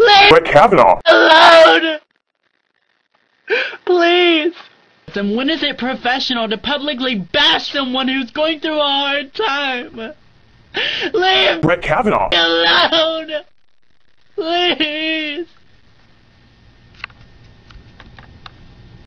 Leave Brett Kavanaugh. alone! Please! And when is it professional to publicly bash someone who's going through a hard time? Leave Brett Kavanaugh. alone! Please!